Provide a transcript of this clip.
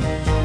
Bye.